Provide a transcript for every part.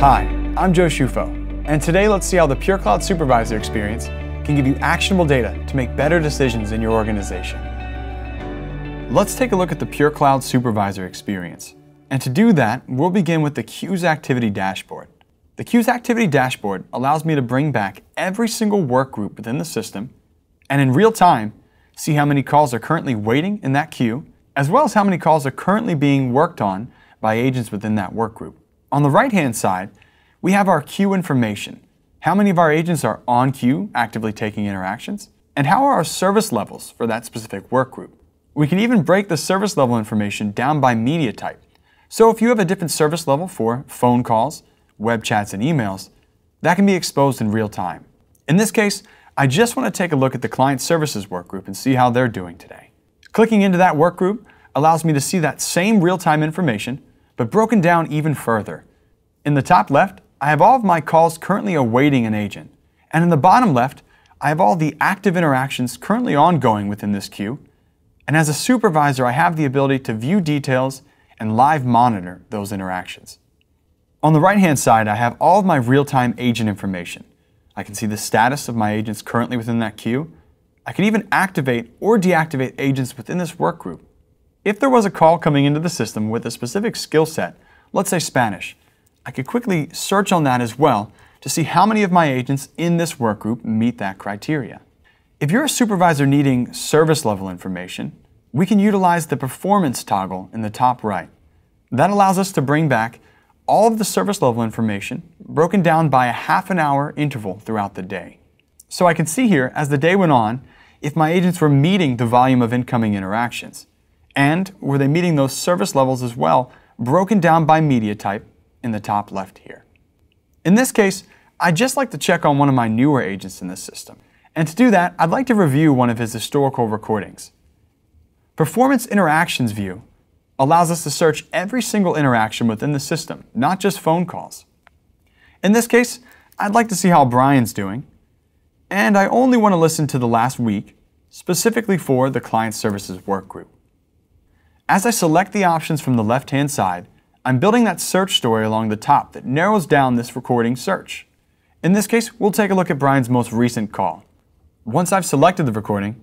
Hi, I'm Joe Schufo, and today let's see how the PureCloud Supervisor experience can give you actionable data to make better decisions in your organization. Let's take a look at the PureCloud Supervisor experience. And to do that, we'll begin with the Queues Activity Dashboard. The Queues Activity Dashboard allows me to bring back every single work group within the system and in real time see how many calls are currently waiting in that queue, as well as how many calls are currently being worked on by agents within that work group. On the right-hand side, we have our queue information. How many of our agents are on queue, actively taking interactions? And how are our service levels for that specific work group? We can even break the service level information down by media type. So if you have a different service level for phone calls, web chats, and emails, that can be exposed in real time. In this case, I just want to take a look at the client services work group and see how they're doing today. Clicking into that work group allows me to see that same real-time information, but broken down even further. In the top left, I have all of my calls currently awaiting an agent. And in the bottom left, I have all the active interactions currently ongoing within this queue. And as a supervisor, I have the ability to view details and live monitor those interactions. On the right-hand side, I have all of my real-time agent information. I can see the status of my agents currently within that queue. I can even activate or deactivate agents within this workgroup. If there was a call coming into the system with a specific skill set, let's say Spanish, I could quickly search on that as well to see how many of my agents in this workgroup meet that criteria. If you're a supervisor needing service level information, we can utilize the performance toggle in the top right. That allows us to bring back all of the service level information broken down by a half an hour interval throughout the day. So I can see here, as the day went on, if my agents were meeting the volume of incoming interactions. And were they meeting those service levels as well, broken down by media type in the top left here. In this case, I'd just like to check on one of my newer agents in this system. And to do that, I'd like to review one of his historical recordings. Performance Interactions View allows us to search every single interaction within the system, not just phone calls. In this case, I'd like to see how Brian's doing, and I only want to listen to the last week, specifically for the Client Services Workgroup. As I select the options from the left-hand side, I'm building that search story along the top that narrows down this recording search. In this case, we'll take a look at Brian's most recent call. Once I've selected the recording,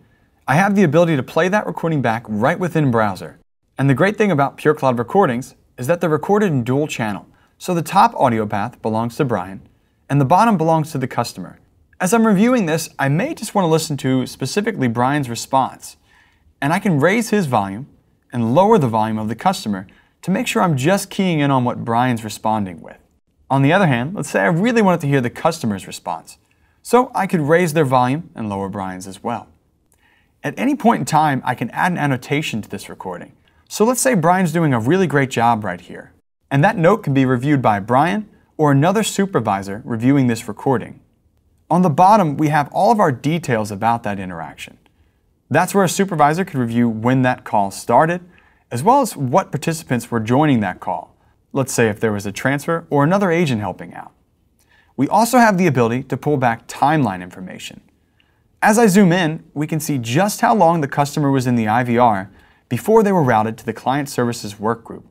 I have the ability to play that recording back right within browser. And the great thing about PureCloud recordings is that they're recorded in dual channel, so the top audio path belongs to Brian, and the bottom belongs to the customer. As I'm reviewing this, I may just want to listen to specifically Brian's response, and I can raise his volume and lower the volume of the customer to make sure I'm just keying in on what Brian's responding with. On the other hand, let's say I really wanted to hear the customer's response, so I could raise their volume and lower Brian's as well. At any point in time, I can add an annotation to this recording, so let's say Brian's doing a really great job right here. And that note can be reviewed by Brian or another supervisor reviewing this recording. On the bottom, we have all of our details about that interaction. That's where a supervisor could review when that call started, as well as what participants were joining that call. Let's say if there was a transfer or another agent helping out. We also have the ability to pull back timeline information. As I zoom in, we can see just how long the customer was in the IVR before they were routed to the Client Services Workgroup.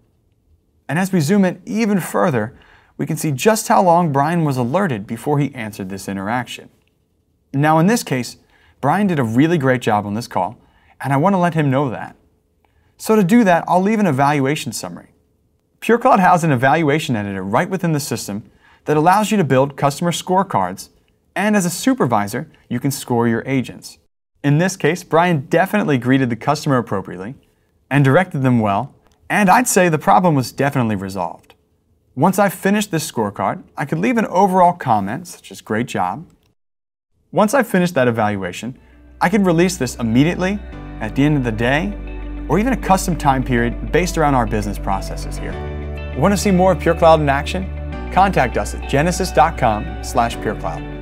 And as we zoom in even further, we can see just how long Brian was alerted before he answered this interaction. Now in this case, Brian did a really great job on this call, and I want to let him know that. So to do that, I'll leave an evaluation summary. PureCloud has an evaluation editor right within the system that allows you to build customer scorecards, and as a supervisor, you can score your agents. In this case, Brian definitely greeted the customer appropriately, and directed them well, and I'd say the problem was definitely resolved. Once I finished this scorecard, I could leave an overall comment, such as great job. Once I finished that evaluation, I could release this immediately, at the end of the day, or even a custom time period based around our business processes here. Want to see more of PureCloud in action? Contact us at genesys.com slash purecloud.